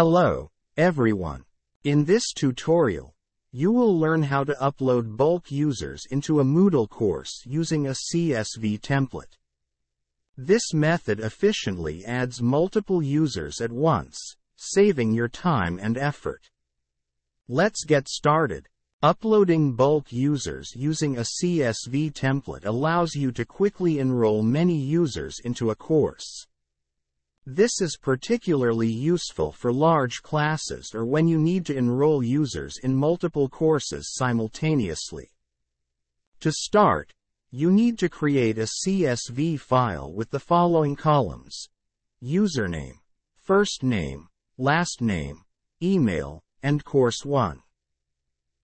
Hello, everyone. In this tutorial, you will learn how to upload bulk users into a Moodle course using a CSV template. This method efficiently adds multiple users at once, saving your time and effort. Let's get started. Uploading bulk users using a CSV template allows you to quickly enroll many users into a course. This is particularly useful for large classes or when you need to enroll users in multiple courses simultaneously. To start, you need to create a CSV file with the following columns. Username, first name, last name, email, and course 1.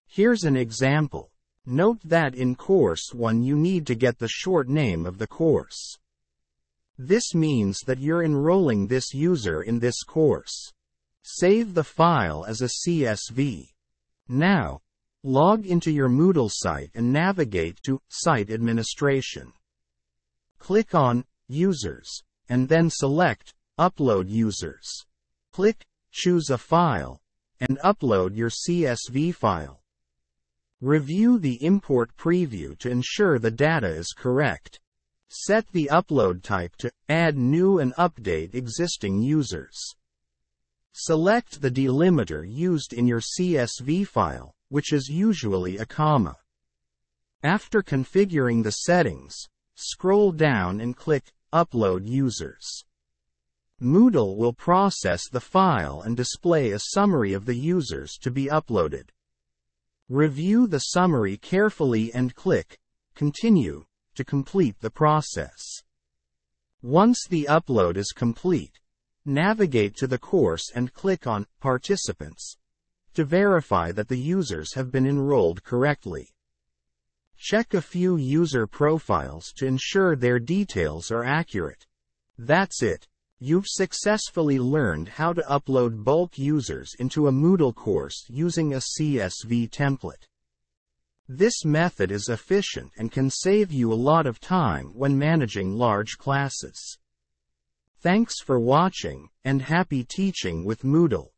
Here's an example. Note that in course 1 you need to get the short name of the course. This means that you're enrolling this user in this course. Save the file as a CSV. Now, log into your Moodle site and navigate to Site Administration. Click on Users, and then select Upload Users. Click Choose a File, and upload your CSV file. Review the import preview to ensure the data is correct. Set the upload type to Add new and update existing users. Select the delimiter used in your CSV file, which is usually a comma. After configuring the settings, scroll down and click Upload Users. Moodle will process the file and display a summary of the users to be uploaded. Review the summary carefully and click Continue to complete the process. Once the upload is complete, navigate to the course and click on Participants to verify that the users have been enrolled correctly. Check a few user profiles to ensure their details are accurate. That's it. You've successfully learned how to upload bulk users into a Moodle course using a CSV template. This method is efficient and can save you a lot of time when managing large classes. Thanks for watching, and happy teaching with Moodle.